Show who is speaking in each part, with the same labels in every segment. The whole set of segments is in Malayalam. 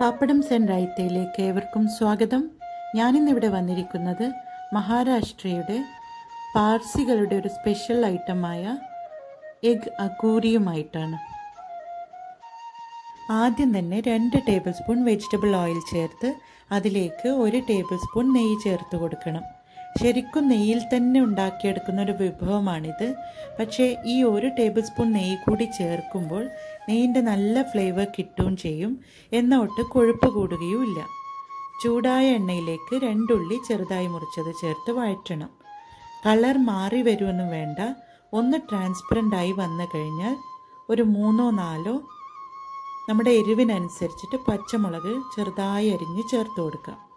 Speaker 1: പാപ്പടം സെൻ റൈത്തയിലേക്ക് ഏവർക്കും സ്വാഗതം. ഞാനിന്നിവിടെ വന്നിരിക്കുന്നത് മഹാരാഷ്ട്രയുടെ പാർസികളുടെ ഒരു സ്പെഷ്യൽ ഐറ്റമായ എഗ് അക്കൂരിയുമായിട്ടാണ് ആദ്യം തന്നെ രണ്ട് ടേബിൾ സ്പൂൺ വെജിറ്റബിൾ ഓയിൽ ചേർത്ത് അതിലേക്ക് ഒരു ടേബിൾ സ്പൂൺ നെയ്യ് ചേർത്ത് കൊടുക്കണം. ശരിക്കും നെയ്യിൽ തന്നെ ഉണ്ടാക്കിയെടുക്കുന്ന ഒരു വിഭവമാണിത്. പക്ഷേ ഈ ഒരു ടേബിൾ സ്പൂൺ നെയ്യ് കൂടി ചേർക്കുമ്പോൾ നെയ്യിന്റെ നല്ല ഫ്ലേവർ കിട്ടുകയും ചെയ്യും. എന്നോട്ട് കൊഴുപ്പ് കൂടുകയും ഇല്ല. ചൂടായ എണ്ണയിലേക്ക് രണ്ടുള്ളി ചെറുതായി മുറിച്ചത് ചേർത്ത് വഴറ്റണം. കളർ മാറി വരുമെന്നും വേണ്ട. ഒന്ന് ട്രാൻസ്പെറന്റ് ആയി വന്നു കഴിഞ്ഞാൽ ഒരു മൂന്നോ നാലോ നമ്മുടെ എരിവിനനുസരിച്ചിട്ട് പച്ചമുളക് ചെറുതായി അരിഞ്ഞ് ചേർത്ത് കൊടുക്കാം.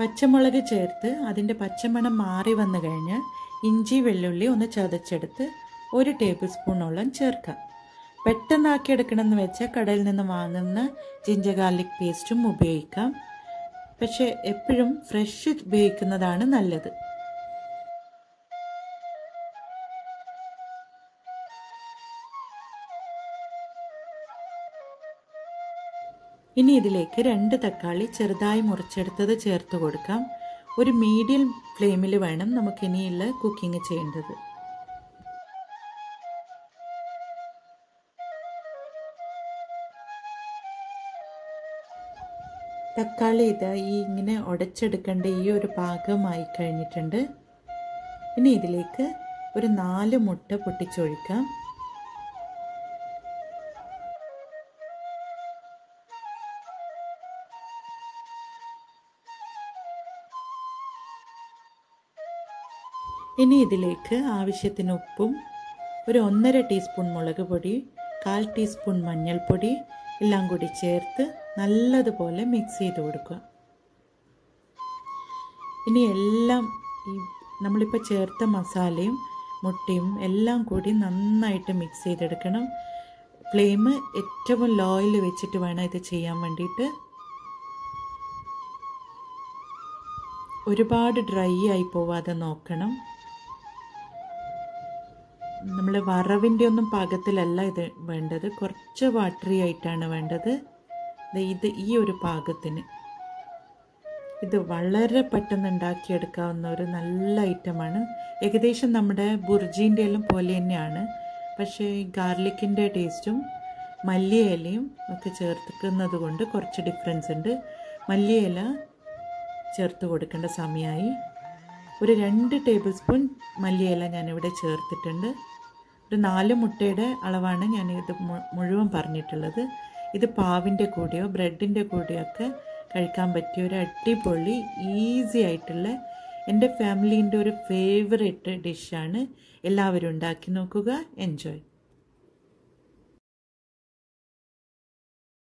Speaker 1: പച്ചമുളക് ചേർത്ത് അതിന്റെ പച്ചമണം മാറി വന്നു കഴിഞ്ഞാൽ ഇഞ്ചി വെള്ളുള്ളി ഒന്ന് ചതച്ചെടുത്ത് ഒരു ടേബിൾ സ്പൂണോളം ചേർക്കാം. പെട്ടെന്നാക്കി എടുക്കണമെന്ന് വെച്ചാൽ കടയിൽ നിന്ന് വാങ്ങുന്ന ജിഞ്ചർ ഗാർലിക് പേസ്റ്റും ഉപയോഗിക്കാം. പക്ഷേ എപ്പോഴും ഫ്രഷ് ഉപയോഗിക്കുന്നതാണ് നല്ലത്. ഇനി ഇതിലേക്ക് രണ്ട് തക്കാളി ചെറുതായി മുറിച്ചെടുത്തത് ചേർത്ത് കൊടുക്കാം. ഒരു മീഡിയം ഫ്ലെയിമിൽ വേണം നമുക്ക് ഇനിയുള്ള കുക്കിംഗ് ചെയ്യേണ്ടത്. തക്കാളി ഇതാ ഈ ഇങ്ങനെ ഉടച്ചെടുക്കേണ്ട ഈ ഒരു പാകമായി കഴിഞ്ഞിട്ടുണ്ട്. ഇനി ഇതിലേക്ക് ഒരു നാല് മുട്ട പൊട്ടിച്ചൊഴിക്കാം. ഇനി ഇതിലേക്ക് ആവശ്യത്തിന് ഉപ്പും ഒരു ഒന്നര ടീസ്പൂൺ മുളക് പൊടി കാൽ ടീസ്പൂൺ മഞ്ഞൾപ്പൊടി എല്ലാം കൂടി ചേർത്ത് നല്ലതുപോലെ മിക്സ് ചെയ്ത് കൊടുക്കുക. ഇനി എല്ലാം ഈ നമ്മളിപ്പോൾ ചേർത്ത മസാലയും മുട്ടയും എല്ലാം കൂടി നന്നായിട്ട് മിക്സ് ചെയ്തെടുക്കണം. ഫ്ലെയിം ഏറ്റവും ലോയിൽ വെച്ചിട്ട് വേണം ഇത് ചെയ്യാൻ വേണ്ടിയിട്ട്. ഒരുപാട് ഡ്രൈ ആയി പോവാതെ നോക്കണം. നമ്മൾ വറവിന്റെ ഒന്നും പാകത്തിലല്ല ഇത് വേണ്ടത്. കുറച്ച് വാട്ടറി ആയിട്ടാണ് വേണ്ടത്. ഇത് ഈ ഒരു പാകത്തിന്. ഇത് വളരെ പെട്ടെന്ന് ഉണ്ടാക്കിയെടുക്കാവുന്ന ഒരു നല്ല ഐറ്റമാണ് ഏകദേശം നമ്മുടെ ബുർജീന്റെ എല്ലാം പോലെ തന്നെയാണ്. പക്ഷേ ഗാർലിക്കിന്റെ ടേസ്റ്റും മല്ലിയിലയും ഒക്കെ ചേർക്കുന്നത് കൊണ്ട് കുറച്ച് ഡിഫറൻസ് ഉണ്ട്. മല്ലിയില ചേർത്ത് കൊടുക്കേണ്ട സമയമായി ഒരു രണ്ട് ടേബിൾ സ്പൂൺ മല്ലിയില ഞാനിവിടെ ചേർത്തിട്ടുണ്ട്. ഒരു നാല് മുട്ടയുടെ അളവാണ് ഞാൻ ഇത് മുഴുവൻ പറഞ്ഞിട്ടുള്ളത്. ഇത് പാവിന്റെ കൂടെയോ ബ്രെഡിന്റെ കൂടെയോ ഒക്കെ കഴിക്കാൻ പറ്റിയ ഒരു അടിപൊളി ഈസി ആയിട്ടുള്ള എന്റെ ഫാമിലീന്റെ ഒരു ഫേവറേറ്റ് ഡിഷാണ്. എല്ലാവരും ഉണ്ടാക്കി നോക്കുക എൻജോയ്.